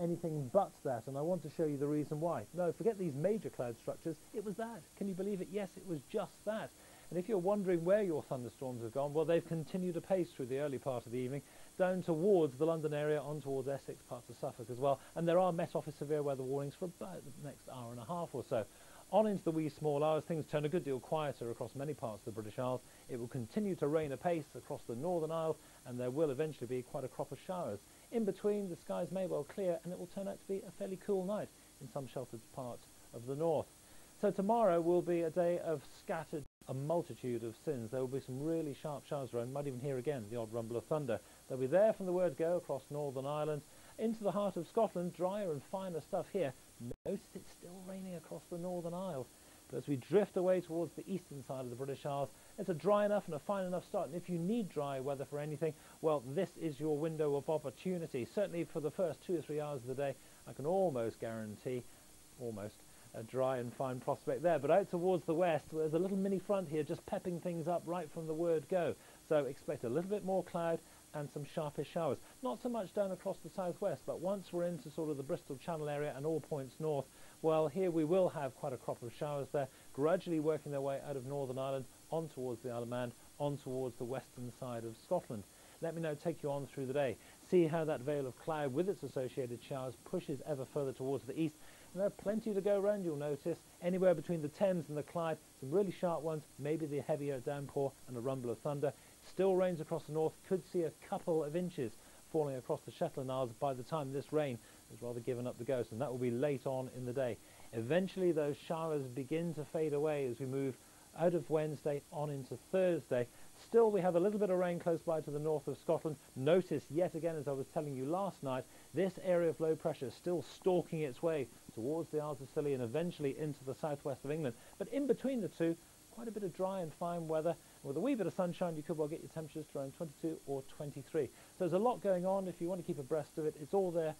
anything but that, and I want to show you the reason why. No, forget these major cloud structures. It was that. Can you believe it? Yes, it was just that. And if you're wondering where your thunderstorms have gone, well, they've continued to pace through the early part of the evening, down towards the London area, on towards Essex, parts of Suffolk as well. And there are Met Office severe weather warnings for about the next hour and a half or so. On into the wee small hours, things turn a good deal quieter across many parts of the British Isles. It will continue to rain apace across the Northern Isles, and there will eventually be quite a crop of showers. In between, the skies may well clear, and it will turn out to be a fairly cool night in some sheltered parts of the north. So tomorrow will be a day of scattered, a multitude of sins. There will be some really sharp showers around. Might even hear again the odd rumble of thunder. They'll be there from the word go across Northern Ireland into the heart of Scotland, drier and finer stuff here. Notice it's still raining across the Northern Isles. But as we drift away towards the eastern side of the British Isles, it's a dry enough and a fine enough start. And if you need dry weather for anything, well, this is your window of opportunity. Certainly for the first two or three hours of the day, I can almost guarantee, almost, a dry and fine prospect there. But out towards the west, there's a little mini front here just pepping things up right from the word go. So expect a little bit more cloud and some sharpish showers. Not so much down across the southwest, but once we're into sort of the Bristol Channel area and all points north, well, here we will have quite a crop of showers there, gradually working their way out of Northern Ireland on towards the Isle of Man, on towards the western side of Scotland. Let me now take you on through the day. See how that veil of cloud with its associated showers pushes ever further towards the east. And there are plenty to go around, you'll notice. Anywhere between the Thames and the Clyde, some really sharp ones, maybe the heavier downpour and a rumble of thunder. Still rains across the north, could see a couple of inches falling across the Shetland Isles by the time this rain has rather given up the ghost, and that will be late on in the day. Eventually those showers begin to fade away as we move out of Wednesday on into Thursday. Still, we have a little bit of rain close by to the north of Scotland. Notice yet again, as I was telling you last night, this area of low pressure still stalking its way towards the Isles of Scilly and eventually into the southwest of England. But in between the two, quite a bit of dry and fine weather. With a wee bit of sunshine, you could well get your temperatures to around 22 or 23. So there's a lot going on. If you want to keep abreast of it, it's all there